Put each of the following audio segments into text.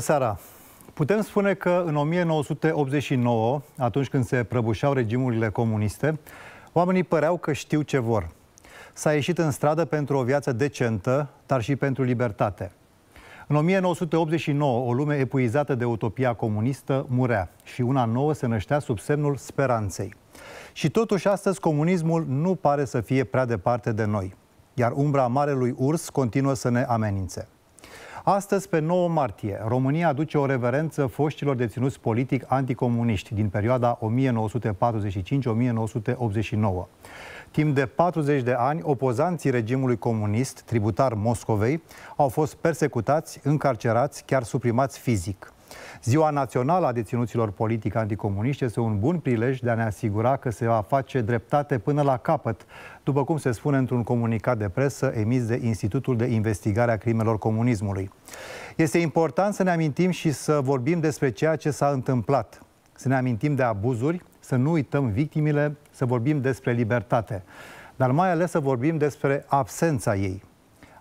Bună seara! Putem spune că în 1989, atunci când se prăbușeau regimurile comuniste, oamenii păreau că știu ce vor. S-a ieșit în stradă pentru o viață decentă, dar și pentru libertate. În 1989, o lume epuizată de utopia comunistă murea și una nouă se năștea sub semnul speranței. Și totuși astăzi comunismul nu pare să fie prea departe de noi, iar umbra marelui urs continuă să ne amenințe. Astăzi, pe 9 martie, România aduce o reverență foștilor deținuți politic anticomuniști din perioada 1945-1989. Timp de 40 de ani, opozanții regimului comunist, tributar Moscovei, au fost persecutați, încarcerați, chiar suprimați fizic. Ziua Națională a Deținuților Politici Anticomuniști este un bun prilej de a ne asigura că se va face dreptate până la capăt, după cum se spune într-un comunicat de presă emis de Institutul de Investigare a Crimelor Comunismului. Este important să ne amintim și să vorbim despre ceea ce s-a întâmplat, să ne amintim de abuzuri, să nu uităm victimile, să vorbim despre libertate, dar mai ales să vorbim despre absența ei.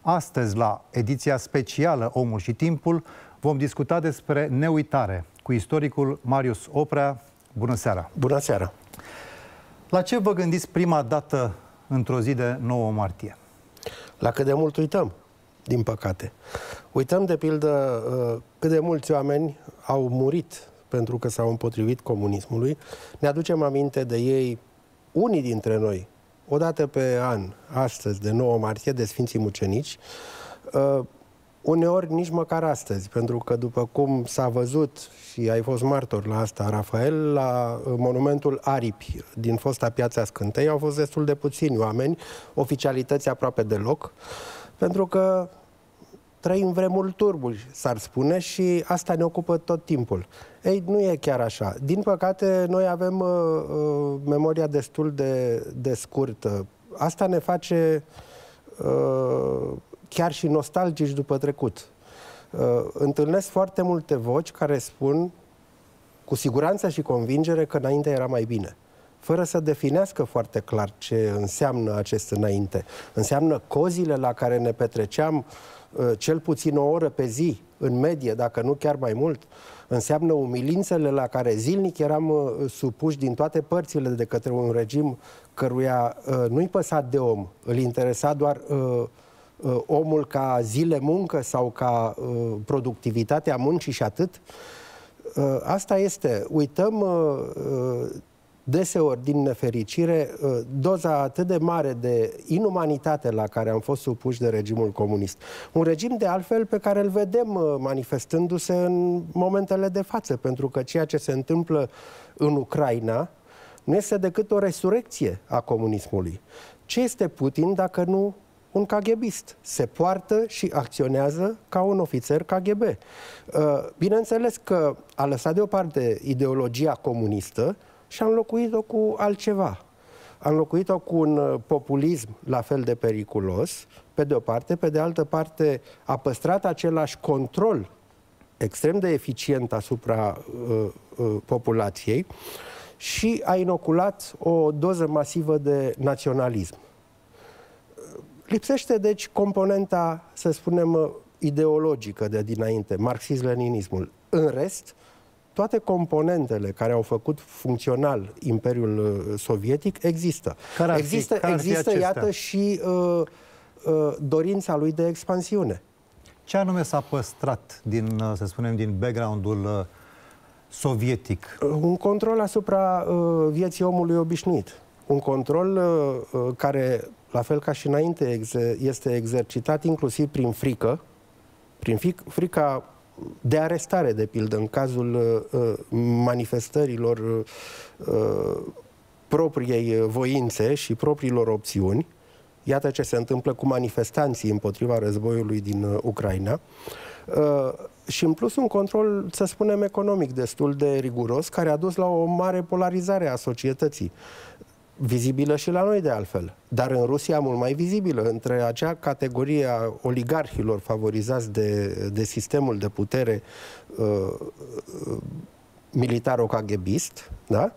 Astăzi, la ediția specială Omul și Timpul, vom discuta despre neuitare cu istoricul Marius Oprea. Bună seara! Bună seara! La ce vă gândiți prima dată într-o zi de 9 martie? La cât de mult uităm, din păcate. Uităm, de pildă, uh, cât de mulți oameni au murit pentru că s-au împotrivit comunismului. Ne aducem aminte de ei, unii dintre noi, o dată pe an, astăzi, de 9 martie, de Sfinții Mucenici, uh, uneori nici măcar astăzi, pentru că după cum s-a văzut și ai fost martor la asta, Rafael, la uh, monumentul Aripi din fosta piața Scântei au fost destul de puțini oameni, oficialități aproape deloc, pentru că trăim vremuri turburi, s-ar spune, și asta ne ocupă tot timpul. Ei, nu e chiar așa. Din păcate, noi avem uh, uh, memoria destul de, de scurtă. Asta ne face uh, chiar și nostalgici după trecut. Uh, întâlnesc foarte multe voci care spun cu siguranță și convingere că înainte era mai bine fără să definească foarte clar ce înseamnă acest înainte. Înseamnă cozile la care ne petreceam uh, cel puțin o oră pe zi, în medie, dacă nu chiar mai mult. Înseamnă umilințele la care zilnic eram uh, supuși din toate părțile de către un regim căruia nu-i păsa de om, îl interesa doar uh, omul ca zile muncă sau ca uh, productivitatea muncii și atât. Uh, asta este. Uităm uh, uh, deseori, din nefericire, uh, doza atât de mare de inumanitate la care am fost supuși de regimul comunist. Un regim, de altfel, pe care îl vedem uh, manifestându-se în momentele de față, pentru că ceea ce se întâmplă în Ucraina nu este decât o resurecție a comunismului. Ce este Putin dacă nu un KGBist. Se poartă și acționează ca un ofițer KGB. Uh, bineînțeles că a lăsat deoparte ideologia comunistă și a înlocuit-o cu altceva. A înlocuit-o cu un uh, populism la fel de periculos, pe de o parte, pe de altă parte a păstrat același control extrem de eficient asupra uh, uh, populației și a inoculat o doză masivă de naționalism. Lipsește, deci, componenta, să spunem, ideologică de dinainte, marxism-leninismul. În rest, toate componentele care au făcut funcțional Imperiul uh, Sovietic există. Care există, fi, care există iată, și uh, uh, dorința lui de expansiune. Ce anume s-a păstrat din, uh, să spunem, din background-ul uh, sovietic? Uh, un control asupra uh, vieții omului obișnuit. Un control uh, care la fel ca și înainte, este exercitat inclusiv prin frică, prin frica de arestare, de pildă, în cazul uh, uh, manifestărilor uh, propriei voințe și propriilor opțiuni. Iată ce se întâmplă cu manifestanții împotriva războiului din Ucraina. Și în plus un control, să spunem, economic destul de riguros, care a dus la o mare polarizare a societății vizibilă și la noi de altfel, dar în Rusia mult mai vizibilă, între acea categorie a oligarhilor favorizați de, de sistemul de putere uh, uh militaro-caghebist, da?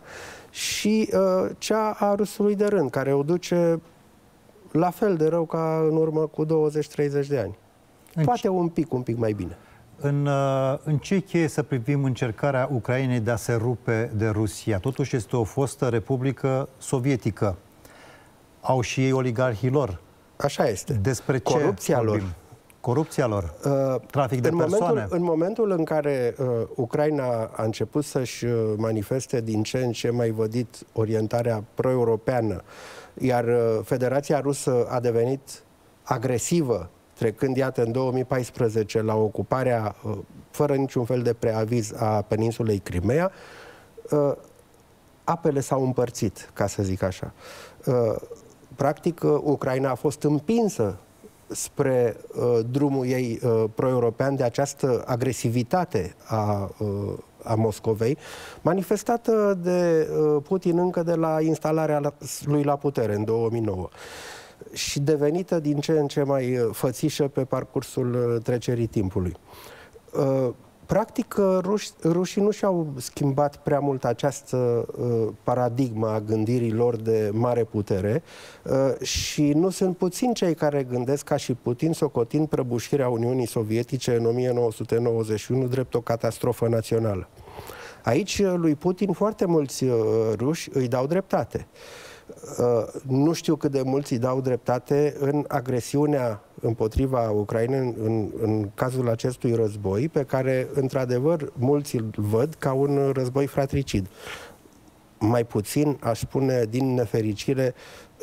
și uh, cea a rusului de rând, care o duce la fel de rău ca în urmă cu 20-30 de ani. Poate un pic, un pic mai bine. În, uh, în ce cheie să privim încercarea Ucrainei de a se rupe de Rusia? Totuși este o fostă republică sovietică. Au și ei oligarhilor. Așa este. Despre ce Corupția vorbim? lor. Corupția lor. Uh, Trafic de în persoane. Momentul, în momentul în care uh, Ucraina a început să-și uh, manifeste din ce în ce mai vădit orientarea pro-europeană, iar uh, Federația Rusă a devenit agresivă trecând, iată, în 2014 la ocuparea, uh, fără niciun fel de preaviz, a peninsulei Crimea, uh, apele s-au împărțit, ca să zic așa. Uh, practic, Ucraina a fost împinsă spre drumul ei pro-european de această agresivitate a a Moscovei, manifestată de Putin încă de la instalarea lui la putere în 2009 și devenită din ce în ce mai uh, fățișă pe parcursul uh, trecerii timpului. Uh, practic, ruși, rușii nu și-au schimbat prea mult această paradigmă a gândirii lor de mare putere și nu sunt puțini cei care gândesc ca și Putin socotind prăbușirea Uniunii Sovietice în 1991 drept o catastrofă națională. Aici lui Putin foarte mulți ruși îi dau dreptate. Uh, nu știu cât de mulți îi dau dreptate în agresiunea împotriva Ucrainei în, în, în cazul acestui război, pe care, într-adevăr, mulți îl văd ca un război fratricid. Mai puțin, aș spune, din nefericire,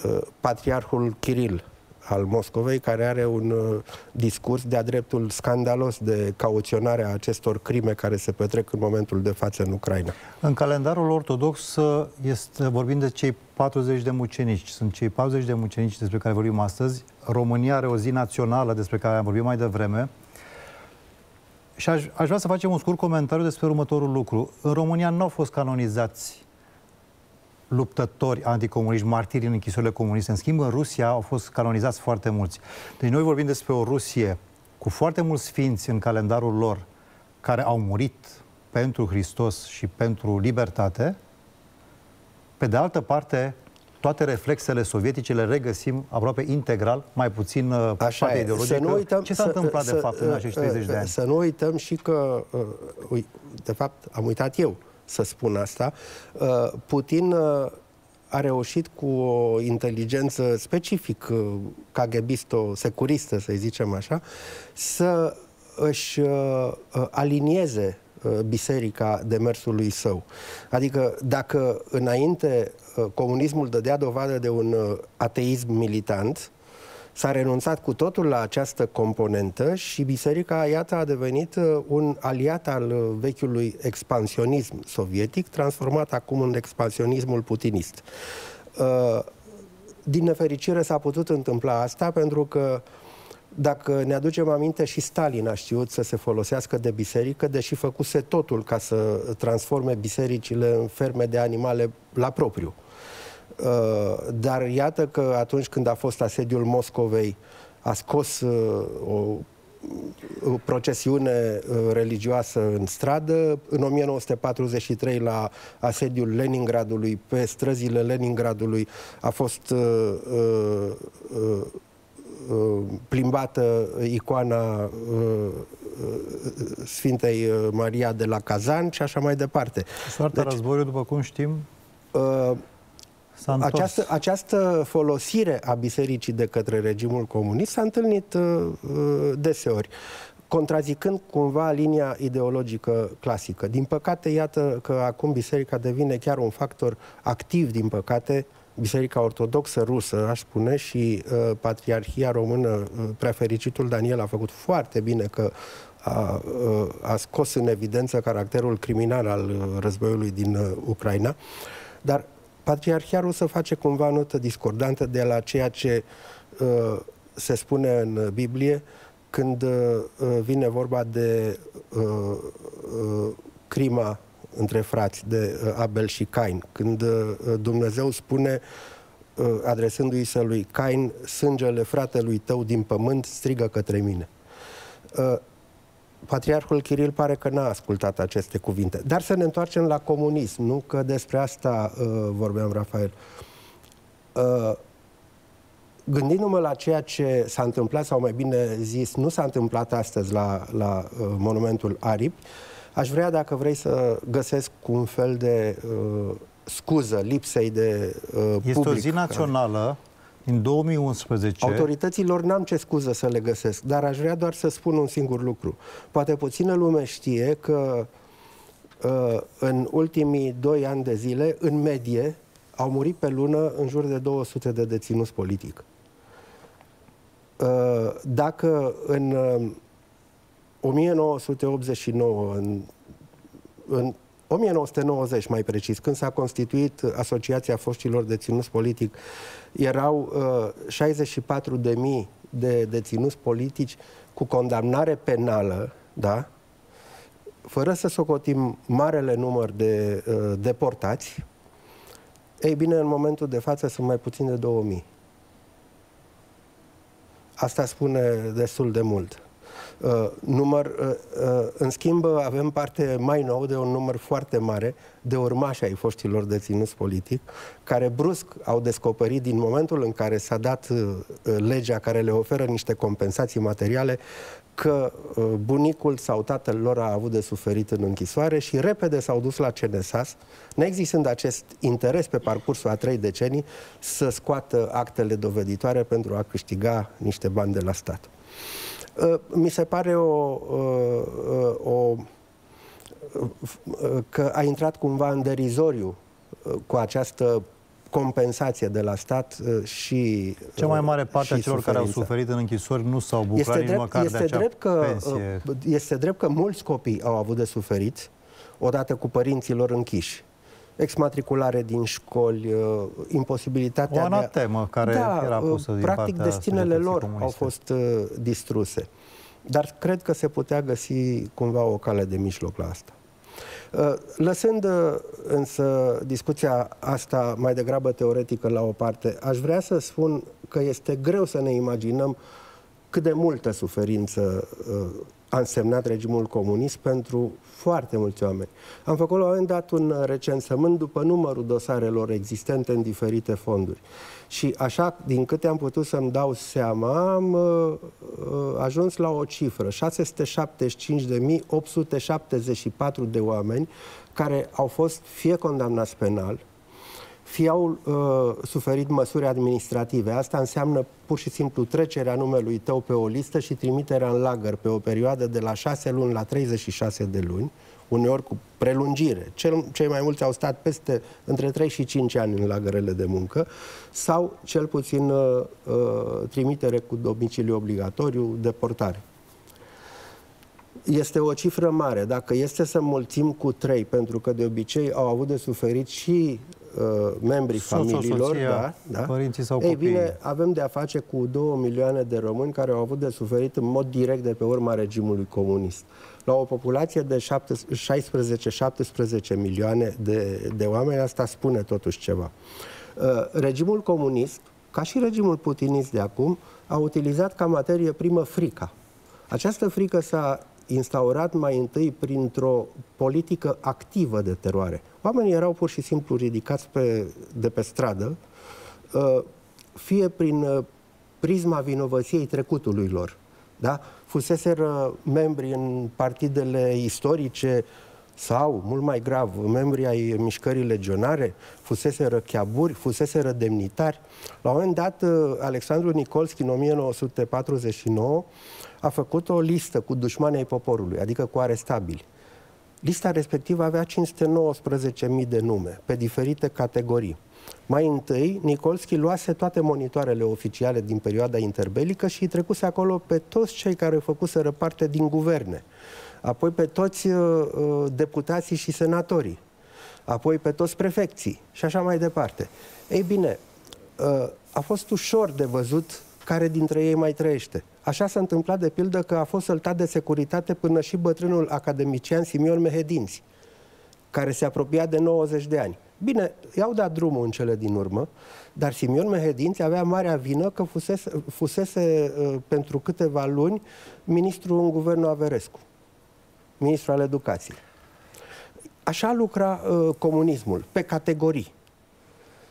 uh, patriarhul Kiril, al Moscovei, care are un uh, discurs de-a dreptul scandalos de cauționare a acestor crime care se petrec în momentul de față în Ucraina. În calendarul ortodox uh, este, vorbim de cei 40 de mucenici. Sunt cei 40 de mucenici despre care vorbim astăzi. România are o zi națională despre care am vorbit mai devreme. Și aș, aș vrea să facem un scurt comentariu despre următorul lucru. În România nu au fost canonizați luptători anticomuniști, martiri în închisorile comuniste. În schimb, în Rusia au fost canonizați foarte mulți. Deci noi vorbim despre o Rusie cu foarte mulți sfinți în calendarul lor care au murit pentru Hristos și pentru libertate. Pe de altă parte, toate reflexele sovietice le regăsim aproape integral, mai puțin uh, Așa partea ideologică. Să nu uităm, Ce s-a să, întâmplat, să, de fapt, în acești 30 de ani? Să nu uităm și că, uh, de fapt, am uitat eu, să spun asta, uh, Putin uh, a reușit cu o inteligență specific uh, KGBisto-securistă, să zicem așa, să își alinieze biserica demersului său. Adică dacă înainte comunismul dădea dovadă de un ateism militant, S-a renunțat cu totul la această componentă și biserica, iată, a devenit uh, un aliat al uh, vechiului expansionism sovietic, transformat acum în expansionismul putinist. Uh, din nefericire s-a putut întâmpla asta pentru că dacă ne aducem aminte, și Stalin a știut să se folosească de biserică, deși făcuse totul ca să transforme bisericile în ferme de animale la propriu. Uh, dar iată că atunci când a fost asediul Moscovei, a scos uh, o o procesiune uh, religioasă în stradă. În 1943, la asediul Leningradului, pe străzile Leningradului, a fost uh, uh, plimbată icoana uh, Sfintei Maria de la Kazan și așa mai departe. Soarta deci, războiului, după cum știm? Uh, această, această folosire a bisericii de către regimul comunist s-a întâlnit uh, uh, deseori contrazicând cumva linia ideologică clasică. Din păcate, iată că acum biserica devine chiar un factor activ, din păcate, Biserica Ortodoxă Rusă, aș spune, și uh, Patriarhia Română, uh, prefericitul Daniel a făcut foarte bine că a, uh, a scos în evidență caracterul criminal al uh, războiului din uh, Ucraina. Dar Patriarhia rusă face cumva notă discordantă de la ceea ce uh, se spune în Biblie când uh, vine vorba de uh, uh, crima între frați, de uh, Abel și Cain. Când uh, Dumnezeu spune, uh, adresându-i să lui Cain, sângele fratelui tău din pământ strigă către mine. Uh, Patriarhul Kiril pare că n-a ascultat aceste cuvinte. Dar să ne întoarcem la comunism, nu? Că despre asta uh, vorbeam, Rafael. Uh, Gândindu-mă la ceea ce s-a întâmplat, sau mai bine zis, nu s-a întâmplat astăzi la, la uh, monumentul Aripi, aș vrea, dacă vrei, să găsesc un fel de uh, scuză lipsei de uh, Este public. o zi națională în 2011... Autorităților n-am ce scuză să le găsesc, dar aș vrea doar să spun un singur lucru. Poate puțină lume știe că uh, în ultimii doi ani de zile, în medie, au murit pe lună în jur de 200 de deținuți politic. Uh, dacă în 1989, în, în 1990 mai precis, când s-a constituit Asociația Foștilor Deținuți Politic, erau uh, 64.000 de deținuți politici cu condamnare penală, da? fără să socotim marele număr de uh, deportați, ei bine, în momentul de față sunt mai puțin de 2000. Asta spune destul de mult. Uh, număr, uh, uh, în schimb, avem parte mai nou de un număr foarte mare de urmași ai foștilor deținuți politic, care brusc au descoperit din momentul în care s-a dat uh, legea care le oferă niște compensații materiale, că uh, bunicul sau tatăl lor a avut de suferit în închisoare și repede s-au dus la CNSAS, neexistând acest interes pe parcursul a trei decenii să scoată actele doveditoare pentru a câștiga niște bani de la stat. Uh, mi se pare o, uh, o că a intrat cumva în derizoriu cu această compensație de la stat uh, și Cea mai mare parte a celor suferință. care au suferit în închisori nu s-au bucurat este nici drept, măcar este de acea drept că, pensie. uh, Este drept că mulți copii au avut de suferit odată cu părinții lor închiși. Exmatriculare din școli, uh, imposibilitatea O anatemă care da, era pusă din practic partea destinele societății lor comuniste. au fost uh, distruse. Dar cred că se putea găsi cumva o cale de mijloc la asta. Uh, Lăsând uh, însă discuția asta mai degrabă teoretică la o parte, aș vrea să spun că este greu să ne imaginăm cât de multă suferință uh, a însemnat regimul comunist pentru foarte mulți oameni. Am făcut la un moment dat un recensământ după numărul dosarelor existente în diferite fonduri. Și așa, din câte am putut să-mi dau seama, am uh, uh, ajuns la o cifră. 675.874 de oameni care au fost fie condamnați penal, fie au uh, suferit măsuri administrative. Asta înseamnă pur și simplu trecerea numelui tău pe o listă și trimiterea în lagăr pe o perioadă de la 6 luni la 36 de luni, uneori cu prelungire. Cel, cei mai mulți au stat peste între 3 și 5 ani în lagărele de muncă sau cel puțin uh, uh, trimitere cu domiciliu obligatoriu, deportare. Este o cifră mare. Dacă este să mulțim cu 3, pentru că de obicei au avut de suferit și uh, membrii Soțul, familiilor, soția, da, da. părinții sau Ei copiii. bine, avem de a face cu 2 milioane de români care au avut de suferit în mod direct de pe urma regimului comunist. La o populație de 16-17 milioane de, de oameni, asta spune totuși ceva. Uh, regimul comunist, ca și regimul putinist de acum, a utilizat ca materie primă frica. Această frică s-a instaurat mai întâi printr-o politică activă de teroare. Oamenii erau pur și simplu ridicați pe, de pe stradă, uh, fie prin uh, prisma vinovăției trecutului lor. Da? Fuseseră membri în partidele istorice sau, mult mai grav, membri ai mișcării legionare, fuseseră chiaburi, fuseseră demnitari. La un moment dat, uh, Alexandru Nicolski, în 1949, a făcut o listă cu dușmanii poporului, adică cu arestabili. Lista respectivă avea 519.000 de nume, pe diferite categorii. Mai întâi, Nicolski luase toate monitoarele oficiale din perioada interbelică și îi trecuse acolo pe toți cei care făcuseră parte din guverne, apoi pe toți uh, uh, deputații și senatorii, apoi pe toți prefecții și așa mai departe. Ei bine, uh, a fost ușor de văzut care dintre ei mai trăiește. Așa s-a întâmplat, de pildă, că a fost săltat de securitate până și bătrânul academician Simion Mehedinți, care se apropia de 90 de ani. Bine, i-au dat drumul în cele din urmă, dar Simion Mehedinți avea marea vină că fusese, fusese uh, pentru câteva luni ministru în guvernul Averescu, ministru al educației. Așa lucra uh, comunismul, pe categorii.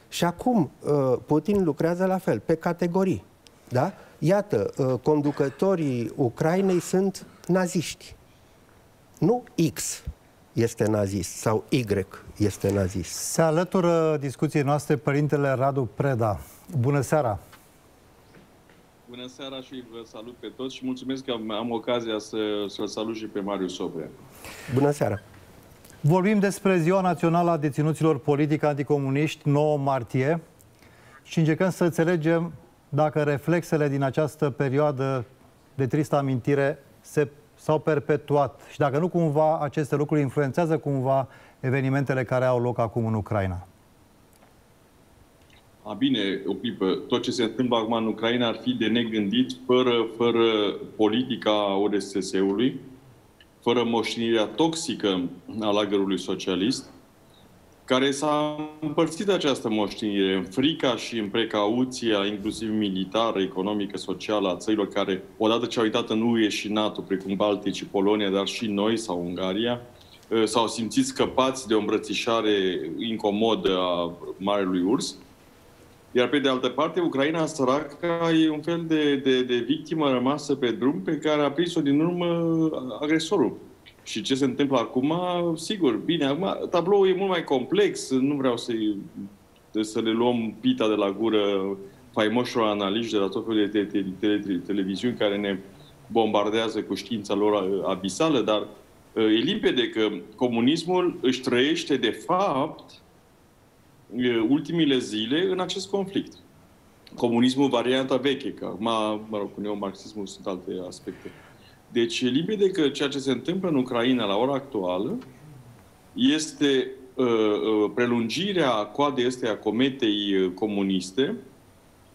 Și acum uh, Putin lucrează la fel, pe categorii. Da? Iată, uh, conducătorii Ucrainei sunt naziști. Nu X este nazist sau Y este nazist. Se alătură discuției noastre Părintele Radu Preda. Bună seara! Bună seara și vă salut pe toți și mulțumesc că am ocazia să, să salut și pe Marius Sobrea. Bună seara! Vorbim despre Ziua Națională a Deținuților Politici Anticomuniști, 9 martie, și încercăm să înțelegem dacă reflexele din această perioadă de tristă amintire se, s-au perpetuat și dacă nu cumva aceste lucruri influențează cumva evenimentele care au loc acum în Ucraina. A, bine, o clipă. Tot ce se întâmplă acum în Ucraina ar fi de negândit fără, fără politica ODSS-ului, fără moștenirea toxică a lagărului socialist, care s-a împărțit această moștenire în frica și în precauția, inclusiv militară, economică, socială, a țărilor care, odată ce au uitat în UE și NATO, precum Baltic și Polonia, dar și noi sau Ungaria, ă, s-au simțit scăpați de o îmbrățișare incomodă a Marelui Urs. Iar pe de altă parte, Ucraina săracă e un fel de, de, de victimă rămasă pe drum pe care a prins-o din urmă agresorul. Și ce se întâmplă acum, sigur, bine, acum tabloul e mult mai complex, nu vreau să să le luăm pita de la gură faimoșilor analiști de la tot felul de te- te- te- televiziuni care ne bombardează cu știința lor abisală, dar e limpede că comunismul își trăiește de fapt ultimile zile în acest conflict. Comunismul varianta veche, că acum, mă rog, cu neomarxismul sunt alte aspecte. Deci e limpede că ceea ce se întâmplă în Ucraina la ora actuală este uh, uh, prelungirea coadei astea a cometei uh, comuniste,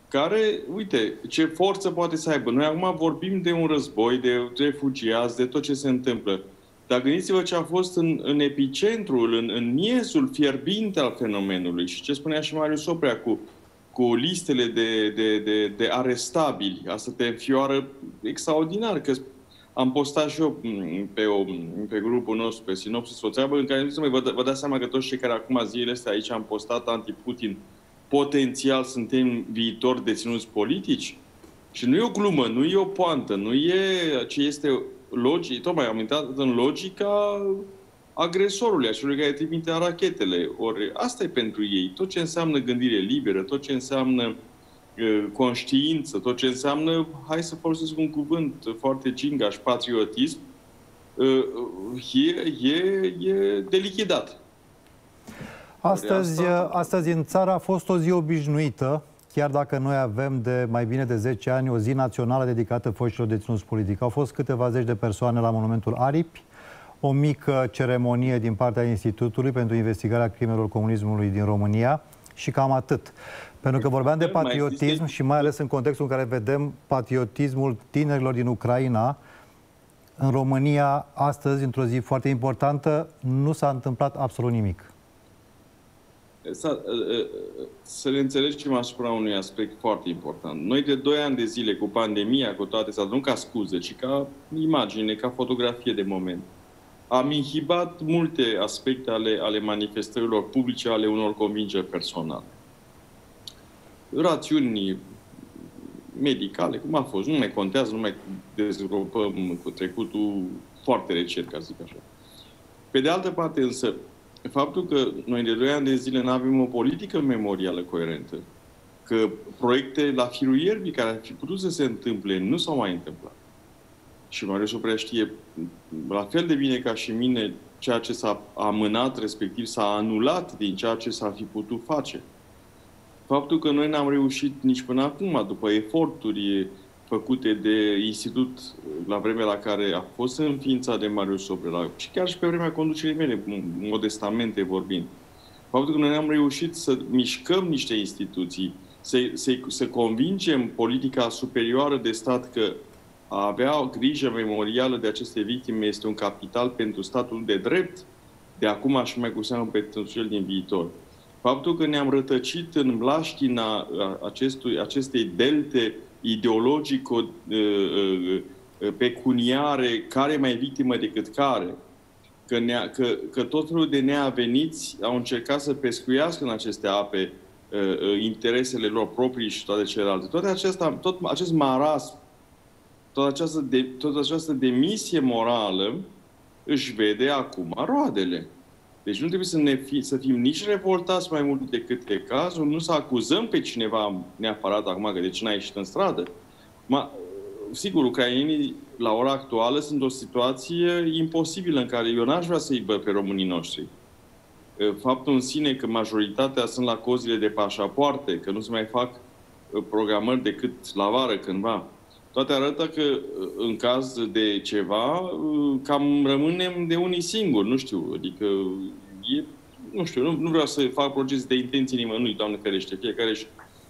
care, uite, ce forță poate să aibă. Noi acum vorbim de un război, de refugiați, de tot ce se întâmplă. Dar gândiți-vă ce a fost în, în epicentrul, în, în miezul fierbinte al fenomenului și ce spunea și Marius Oprea cu, cu listele de, de, de, de arestabili. Asta te înfioară extraordinar, că am postat și eu mm, pe, o, pe grupul nostru, pe Sinopsis o treabă în care vă, vă dați seama că toți cei care acum zilele astea aici am postat anti-Putin, potențial suntem viitori deținuți politici? Și nu e o glumă, nu e o poantă, nu e ce este logic, tocmai am intrat în logica agresorului, acelui care trimite rachetele. Ori asta e pentru ei. Tot ce înseamnă gândire liberă, tot ce înseamnă uh, conștiință, tot ce înseamnă, hai să folosesc un cuvânt foarte gingaș, patriotism, e, e, e de lichidat. Astăzi, astăzi în țară a fost o zi obișnuită, chiar dacă noi avem de mai bine de 10 ani o zi națională dedicată foștilor deținuți politici. Au fost câteva zeci de persoane la monumentul Aripi, o mică ceremonie din partea Institutului pentru investigarea crimelor comunismului din România și cam atât. Pentru că vorbeam de patriotism și mai ales în contextul în care vedem patriotismul tinerilor din Ucraina, în România, astăzi, într-o zi foarte importantă, nu s-a întâmplat absolut nimic. Să, să ne înțelegem asupra unui aspect foarte important. Noi de 2 ani de zile, cu pandemia, cu toate astea, nu ca scuze, ci ca imagine, ca fotografie de moment, am inhibat multe aspecte ale, ale manifestărilor publice, ale unor convingeri personale rațiuni medicale, cum a fost. Nu mai contează, nu mai dezgropăm cu trecutul foarte recent, ca să zic așa. Pe de altă parte, însă, faptul că noi de 2 ani de zile nu avem o politică memorială coerentă, că proiecte la firul ierbii care ar fi putut să se întâmple nu s-au mai întâmplat. Și Marius Oprea știe la fel de bine ca și mine ceea ce s-a amânat, respectiv s-a anulat din ceea ce s-ar fi putut face faptul că noi n-am reușit nici până acum, după eforturi făcute de institut la vremea la care a fost înființat de Marius Sobrela și chiar și pe vremea conducerii mele, modestamente vorbind. Faptul că noi am reușit să mișcăm niște instituții, să, să, să convingem politica superioară de stat că a avea o grijă memorială de aceste victime este un capital pentru statul de drept, de acum și mai cu seamă pentru cel din viitor. Faptul că ne-am rătăcit în mlaștina acestui, acestei delte ideologico-pecuniare, care mai victimă decât care, că, ne că, că tot felul de neaveniți au încercat să pescuiască în aceste ape interesele lor proprii și toate celelalte. Toate acesta, tot acest marasm, toată această, de, toată această demisie morală își vede acum roadele. Deci nu trebuie să, ne fi, să fim nici revoltați mai mult decât e cazul, nu să acuzăm pe cineva neapărat acum că de ce n-a ieșit în stradă. Ma, sigur, ucrainenii la ora actuală sunt o situație imposibilă în care eu n-aș vrea să-i văd pe românii noștri. Faptul în sine că majoritatea sunt la cozile de pașapoarte, că nu se mai fac programări decât la vară cândva, toate arată că în caz de ceva, cam rămânem de unii singuri, nu știu, adică e, nu știu, nu, nu vreau să fac proces de intenții nimănui, Doamne ferește, fiecare își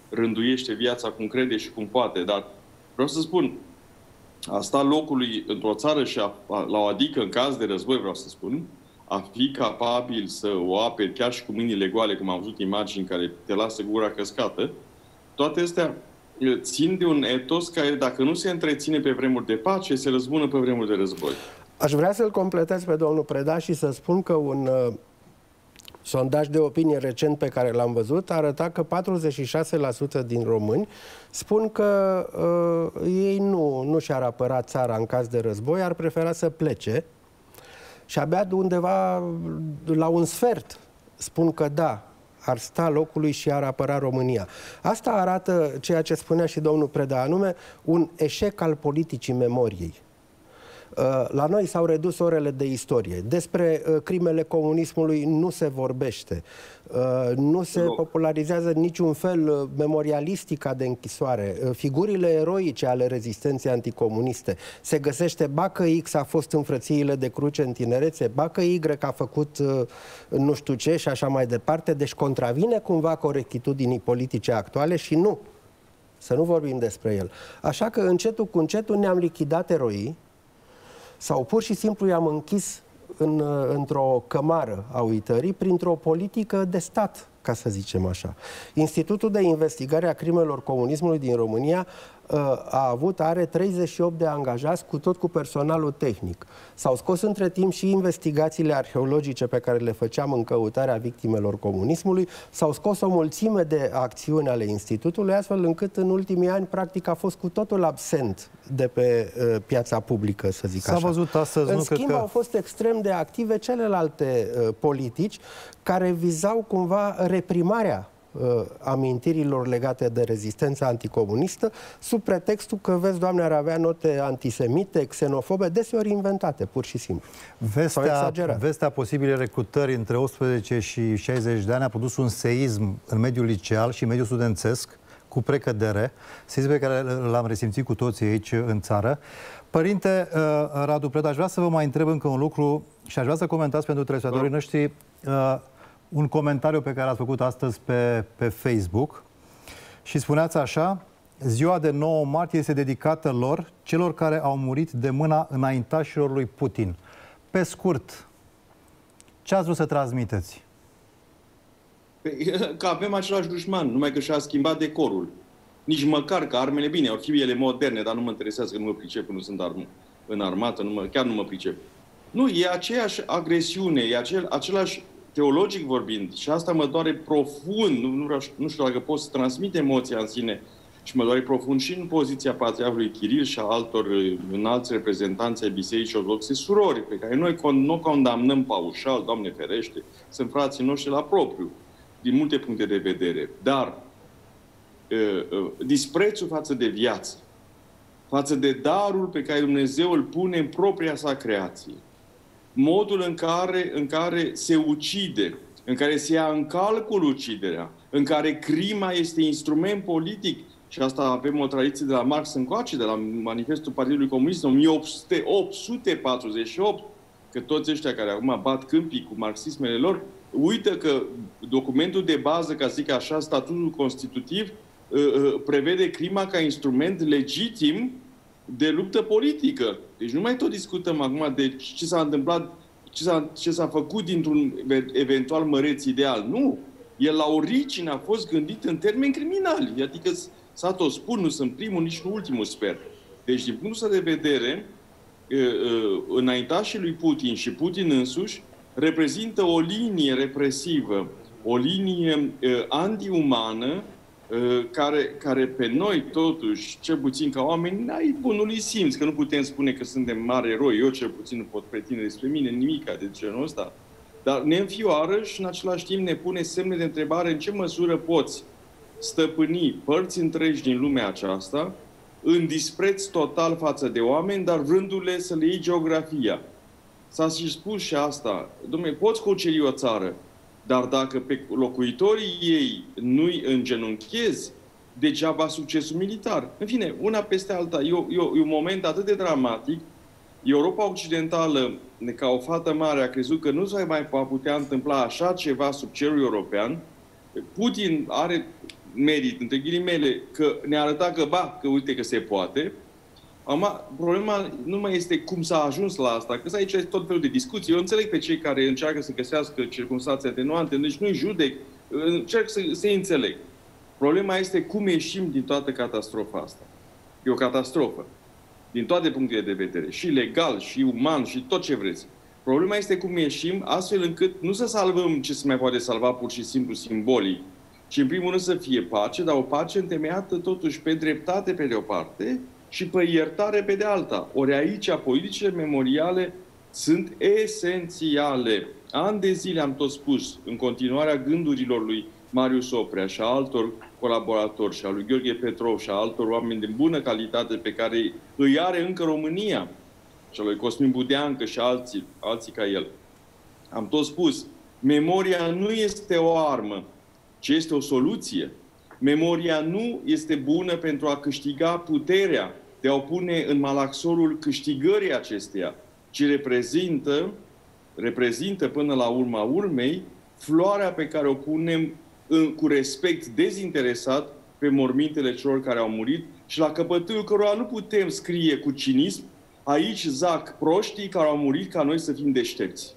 rânduiește viața cum crede și cum poate, dar vreau să spun, a sta locului într-o țară și a, a, la o adică în caz de război, vreau să spun, a fi capabil să o aperi chiar și cu mâinile goale, cum am văzut imagini care te lasă gura căscată, toate astea țin de un etos care, dacă nu se întreține pe vremuri de pace, se răzbună pe vremuri de război. Aș vrea să-l completez pe domnul Preda și să spun că un uh, sondaj de opinie recent pe care l-am văzut arăta că 46% din români spun că uh, ei nu, nu și-ar apăra țara în caz de război, ar prefera să plece și abia de undeva la un sfert spun că da, ar sta locului și ar apăra România. Asta arată ceea ce spunea și domnul Preda, anume un eșec al politicii memoriei. Uh, la noi s-au redus orele de istorie. Despre uh, crimele comunismului nu se vorbește. Uh, nu se popularizează niciun fel memorialistica de închisoare. Figurile eroice ale rezistenței anticomuniste. Se găsește ba că X a fost în frățiile de cruce în tinerețe, ba că Y a făcut nu știu ce și așa mai departe. Deci contravine cumva corectitudinii politice actuale și nu. Să nu vorbim despre el. Așa că încetul cu încetul ne-am lichidat eroii, sau pur și simplu i-am închis în, într-o cămară a uitării printr-o politică de stat, ca să zicem așa. Institutul de Investigare a Crimelor Comunismului din România a avut, are 38 de angajați, cu tot cu personalul tehnic. S-au scos între timp și investigațiile arheologice pe care le făceam în căutarea victimelor comunismului, s-au scos o mulțime de acțiuni ale Institutului, astfel încât în ultimii ani, practic, a fost cu totul absent de pe uh, piața publică, să zic S-a așa. S-a văzut astăzi, În nu schimb, cred că... au fost extrem de active celelalte uh, politici care vizau cumva reprimarea uh, amintirilor legate de rezistența anticomunistă, sub pretextul că, vezi, Doamne, ar avea note antisemite, xenofobe, deseori inventate, pur și simplu. Vestea, vestea posibile recrutări între 18 și 60 de ani a produs un seism în mediul liceal și mediul studențesc, cu precădere, seism pe care l-am resimțit cu toții aici în țară. Părinte uh, Radu Preda, aș vrea să vă mai întreb încă un lucru și aș vrea să comentați pentru telespectatorii noștri uh, un comentariu pe care l-ați făcut astăzi pe, pe Facebook și spuneați așa, ziua de 9 martie este dedicată lor, celor care au murit de mâna înaintașilor lui Putin. Pe scurt, ce ați vrut să transmiteți? Că avem același dușman, numai că și-a schimbat decorul. Nici măcar că armele, bine, au fi ele moderne, dar nu mă interesează că nu mă pricep, nu sunt arm- în armată, nu mă, chiar nu mă pricep. Nu, e aceeași agresiune, e acel, același teologic vorbind, și asta mă doare profund, nu, nu, vreau, nu știu dacă pot să transmit emoția în sine, și mă doare profund și în poziția patriarhului Chiril și a altor înalți reprezentanți ai Bisericii Ortodoxe surori, pe care noi nu condamnăm paușal, Doamne ferește, sunt frații noștri la propriu, din multe puncte de vedere. Dar disprețul față de viață, față de darul pe care Dumnezeu îl pune în propria sa creație, modul în care, în care se ucide, în care se ia în calcul uciderea, în care crima este instrument politic, și asta avem o tradiție de la Marx încoace, de la Manifestul Partidului Comunist, 1848, că toți ăștia care acum bat câmpii cu marxismele lor, uită că documentul de bază, ca zic așa, statutul constitutiv, prevede crima ca instrument legitim de luptă politică. Deci nu mai tot discutăm acum de ce s-a întâmplat, ce s-a, ce s-a făcut dintr-un eventual măreț ideal. Nu! El la origine a fost gândit în termeni criminali. Adică s-a tot spun, nu sunt primul, nici nu ultimul, sper. Deci, din punctul de vedere, înaintașii lui Putin și Putin însuși reprezintă o linie represivă o linie uh, antiumană uh, care, care pe noi, totuși, cel puțin ca oameni, n-ai bunului simț, că nu putem spune că suntem mari eroi. Eu, cel puțin, nu pot pretinde despre mine nimica de genul ăsta. Dar ne înfioară și, în același timp, ne pune semne de întrebare în ce măsură poți stăpâni părți întregi din lumea aceasta în dispreț total față de oameni, dar vrându-le să le iei geografia. S-a și spus și asta. Dom'le, poți cuceri o țară, dar dacă pe locuitorii ei nu-i îngenunchezi, degeaba succesul militar. În fine, una peste alta, e, o, e, o, e un moment atât de dramatic. Europa Occidentală, ca o fată mare, a crezut că nu se mai va putea întâmpla așa ceva sub cerul european. Putin are merit, între ghilimele, că ne arăta că, ba, că uite că se poate. Acum, problema nu mai este cum s-a ajuns la asta, că aici este tot felul de discuții. Eu înțeleg pe cei care încearcă să găsească circunstanțe atenuante, deci nu-i judec, încerc să se înțeleg. Problema este cum ieșim din toată catastrofa asta. E o catastrofă. Din toate punctele de vedere. Și legal, și uman, și tot ce vreți. Problema este cum ieșim astfel încât nu să salvăm ce se mai poate salva pur și simplu simbolic, ci în primul rând să fie pace, dar o pace întemeiată totuși pe dreptate pe de o parte și pe iertare pe de alta. Ori aici politicile memoriale sunt esențiale. An de zile am tot spus, în continuarea gândurilor lui Marius Oprea și a altor colaboratori și a lui Gheorghe Petrov și a altor oameni de bună calitate pe care îi are încă România, și a lui Cosmin Budeancă și alții, alții ca el. Am tot spus, memoria nu este o armă, ci este o soluție. Memoria nu este bună pentru a câștiga puterea de a o pune în malaxorul câștigării acesteia, ci reprezintă, reprezintă până la urma urmei floarea pe care o punem în, cu respect dezinteresat pe mormintele celor care au murit și la căpătâiul cărora nu putem scrie cu cinism aici zac proștii care au murit ca noi să fim deștepți.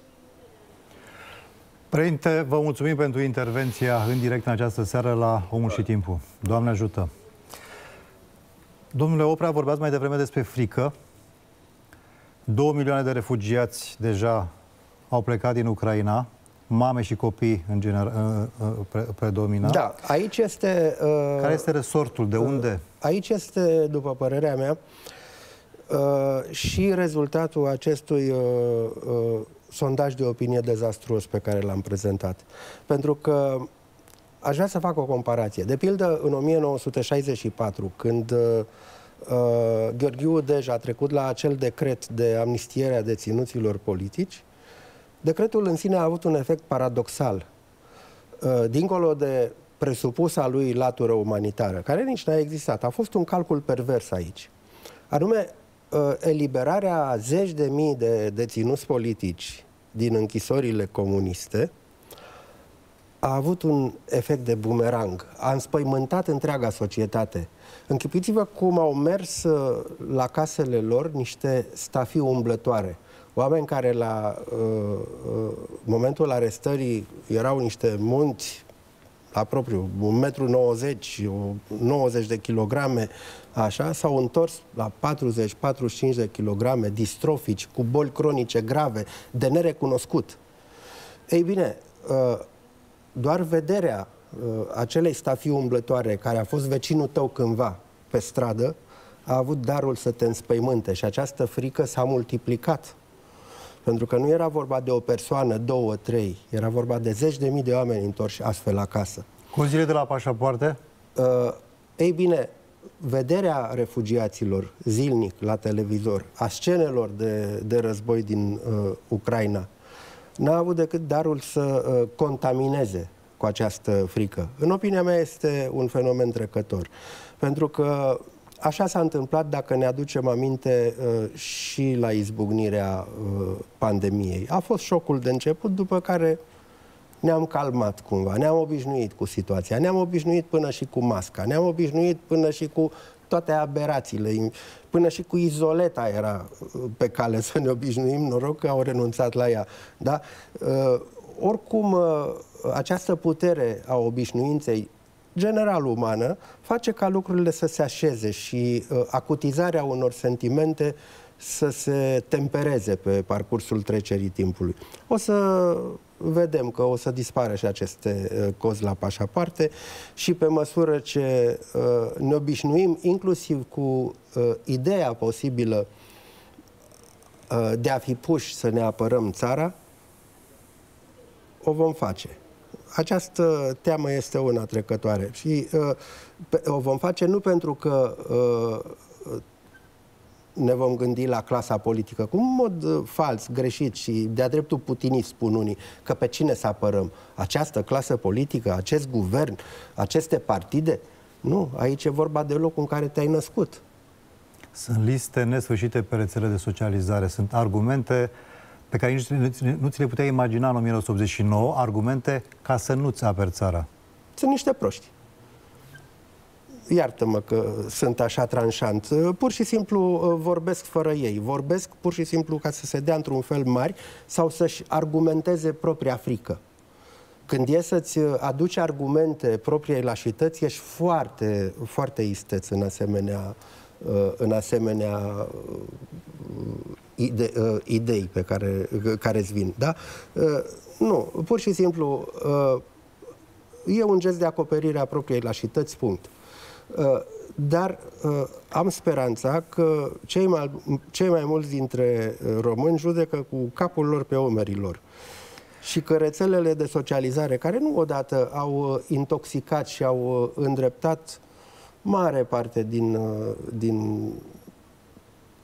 Părinte, vă mulțumim pentru intervenția în direct în această seară la Omul și Timpul. Doamne ajută! Domnule Oprea, vorbeați mai devreme despre frică. Două milioane de refugiați deja au plecat din Ucraina, mame și copii în general predominant. Da, aici este... Uh, Care este resortul? De uh, unde? Aici este, după părerea mea, uh, și rezultatul acestui uh, uh, sondaj de opinie dezastruos pe care l-am prezentat. Pentru că aș vrea să fac o comparație. De pildă, în 1964, când uh, uh, Gheorghiu Dej a trecut la acel decret de amnistiere a deținuților politici, decretul în sine a avut un efect paradoxal. Uh, dincolo de presupusa lui latură umanitară, care nici n-a existat, a fost un calcul pervers aici. Anume, uh, eliberarea zeci de mii de deținuți politici din închisorile comuniste a avut un efect de bumerang. A înspăimântat întreaga societate. Închipuiți-vă cum au mers uh, la casele lor niște stafii umblătoare. Oameni care la uh, uh, momentul arestării erau niște munți la propriu, un metru 90, 90 de kilograme, așa, s-au întors la 40-45 de kilograme, distrofici, cu boli cronice grave, de nerecunoscut. Ei bine, uh, doar vederea uh, acelei stafii umblătoare care a fost vecinul tău cândva pe stradă, a avut darul să te înspăimânte și această frică s-a multiplicat. Pentru că nu era vorba de o persoană, două, trei, era vorba de zeci de mii de oameni întorși astfel acasă. Cu zile de la pașapoarte? Uh, ei bine, vederea refugiaților zilnic la televizor, a scenelor de, de război din uh, Ucraina, n-a avut decât darul să uh, contamineze cu această frică. În opinia mea este un fenomen trecător. Pentru că așa s-a întâmplat, dacă ne aducem aminte, uh, și la izbucnirea uh, pandemiei. A fost șocul de început, după care ne-am calmat cumva, ne-am obișnuit cu situația, ne-am obișnuit până și cu masca, ne-am obișnuit până și cu toate aberațiile, până și cu izoleta era uh, pe cale să ne obișnuim, noroc că au renunțat la ea. Da? Uh, oricum, uh, această putere a obișnuinței general umană face ca lucrurile să se așeze și uh, acutizarea unor sentimente să se tempereze pe parcursul trecerii timpului. O să vedem că o să dispară și aceste uh, cozi la pașapoarte și pe măsură ce uh, ne obișnuim inclusiv cu uh, ideea posibilă de a fi puși să ne apărăm țara, o vom face. Această teamă este una trecătoare și o vom face nu pentru că ne vom gândi la clasa politică cu un mod uh, fals, greșit și de-a dreptul putinist, spun unii, că pe cine să apărăm? Această clasă politică, acest guvern, aceste partide? Nu, aici e vorba de locul în care te-ai născut. Sunt liste nesfârșite pe rețele de socializare, sunt argumente pe care nici nu ți le puteai imagina în 1989, argumente ca să nu-ți aperi țara. Sunt niște proști iartă-mă că sunt așa tranșant, pur și simplu uh, vorbesc fără ei. Vorbesc pur și simplu ca să se dea într-un fel mari sau să-și argumenteze propria frică. Când e să-ți uh, aduci argumente propriei lașități, ești foarte, foarte isteț în asemenea, uh, în asemenea ide, idei pe care, care îți vin. Da? Nu, pur și simplu e un gest de acoperire a propriei lașități, punct. Uh, dar uh, am speranța că cei mai, cei mai mulți dintre uh, români judecă cu capul lor pe omerii lor. Și că rețelele de socializare, care nu odată au intoxicat și au îndreptat mare parte din, din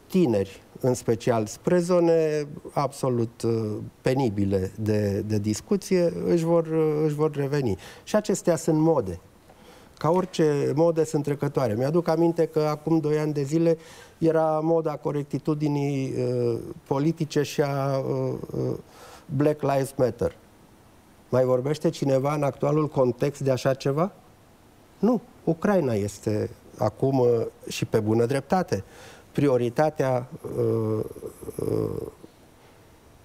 tineri, în special, spre zone absolut penibile de, de discuție, își vor, își vor reveni. Și acestea sunt mode ca orice modă sunt trecătoare. Mi-aduc aminte că acum doi ani de zile era moda corectitudinii uh, politice și a uh, uh, Black Lives Matter. Mai vorbește cineva în actualul context de așa ceva? Nu. Ucraina este acum uh, și pe bună dreptate prioritatea uh, uh,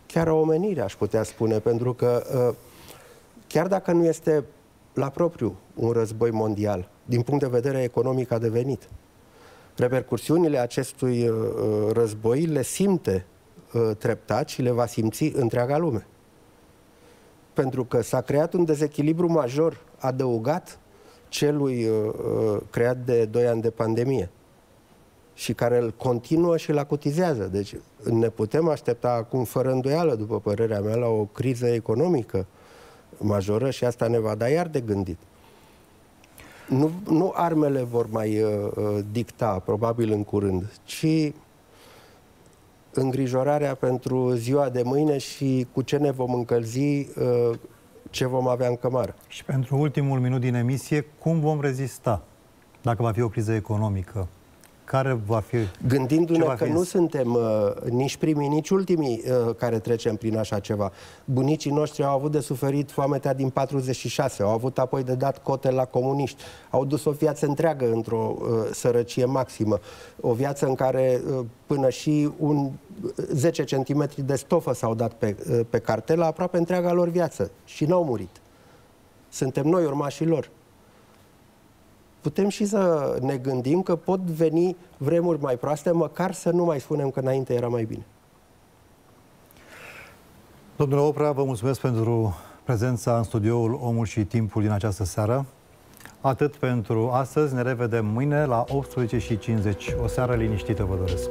chiar a omenirii, aș putea spune, pentru că uh, chiar dacă nu este la propriu un război mondial. Din punct de vedere economic a devenit. Repercursiunile acestui uh, uh, război le simte uh, treptat și le va simți întreaga lume. Pentru că s-a creat un dezechilibru major adăugat celui creat de 2 ani de pandemie și care îl continuă și îl acutizează. Deci ne putem aștepta acum, fără îndoială, după părerea mea, la o criză economică majoră și asta ne va da iar de gândit. Nu, nu armele vor mai uh, uh, dicta, probabil în curând, ci îngrijorarea pentru ziua de mâine și cu ce ne vom încălzi, uh, ce vom avea în cămară. Și pentru ultimul minut din emisie, cum vom rezista dacă va fi o criză economică? Care va fi... Gândindu-ne că fi... nu suntem uh, nici primii, nici ultimii uh, care trecem prin așa ceva. Bunicii noștri au avut de suferit foametea din 46, au avut apoi de dat cote la comuniști, au dus o viață întreagă într-o uh, sărăcie maximă, o viață în care uh, până și un 10 uh, cm de stofă s-au dat pe, uh, pe cartelă aproape întreaga lor viață și n-au murit. Suntem noi urmașii lor putem și să ne gândim că pot veni vremuri mai proaste, măcar să nu mai spunem că înainte era mai bine. Domnule Oprea, vă mulțumesc pentru prezența în studioul Omul și Timpul din această seară. Atât pentru astăzi, ne revedem mâine la 18.50. O seară liniștită vă doresc.